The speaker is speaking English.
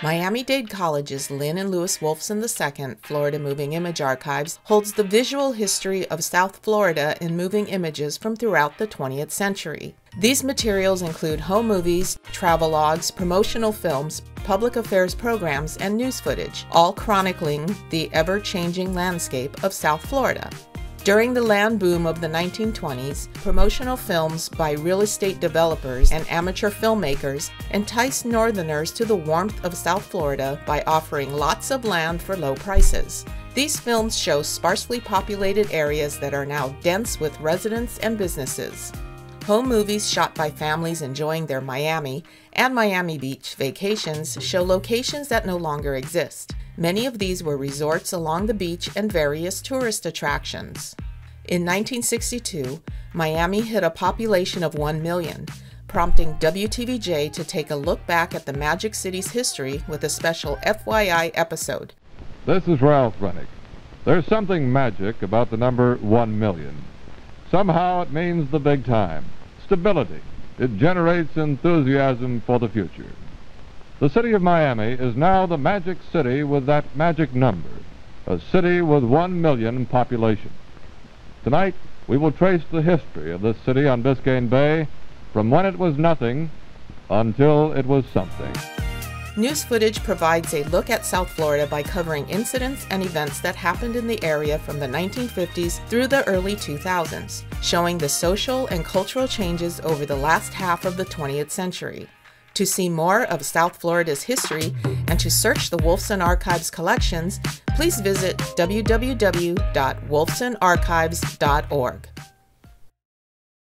Miami Dade College's Lynn and Louis Wolfson II Florida Moving Image Archives holds the visual history of South Florida in moving images from throughout the 20th century. These materials include home movies, travelogues, promotional films, public affairs programs, and news footage, all chronicling the ever changing landscape of South Florida. During the land boom of the 1920s, promotional films by real estate developers and amateur filmmakers enticed Northerners to the warmth of South Florida by offering lots of land for low prices. These films show sparsely populated areas that are now dense with residents and businesses. Home movies shot by families enjoying their Miami and Miami Beach vacations show locations that no longer exist. Many of these were resorts along the beach and various tourist attractions. In 1962, Miami hit a population of 1 million, prompting WTVJ to take a look back at the Magic City's history with a special FYI episode. This is Ralph Renick. There's something magic about the number 1 million. Somehow it means the big time, stability. It generates enthusiasm for the future. The city of Miami is now the magic city with that magic number, a city with one million population. Tonight, we will trace the history of this city on Biscayne Bay from when it was nothing until it was something. News footage provides a look at South Florida by covering incidents and events that happened in the area from the 1950s through the early 2000s, showing the social and cultural changes over the last half of the 20th century. To see more of South Florida's history and to search the Wolfson Archives collections, please visit www.wolfsonarchives.org.